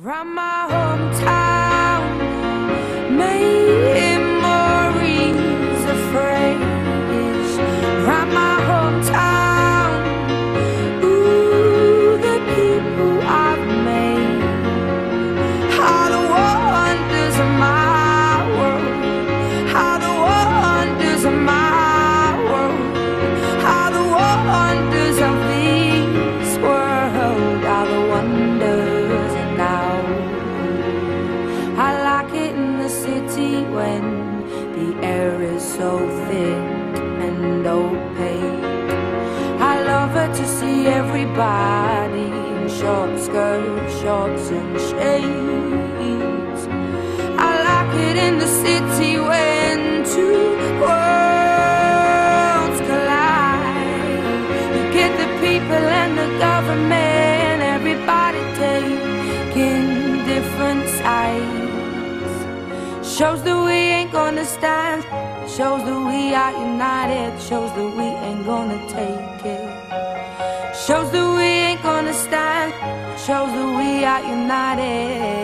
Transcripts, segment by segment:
Round my hometown, so thick and opaque. I love it to see everybody in short skirts, shorts, and shades. I like it in the city when two worlds collide. You get the people and the government, everybody taking different sides. Shows that we ain't gonna stand. Shows that we are united. Shows that we ain't gonna take it. Shows that we ain't gonna stand. Shows that we are united.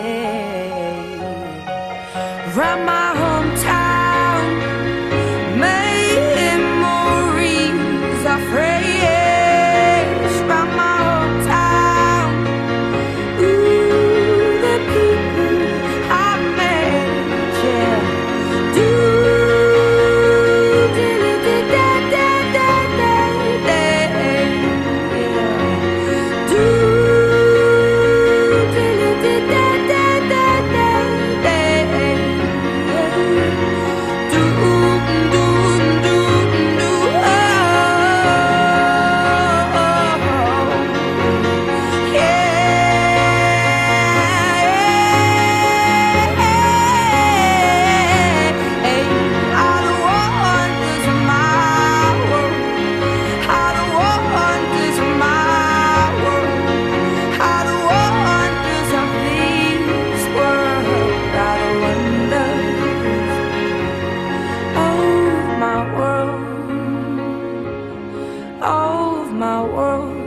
my world.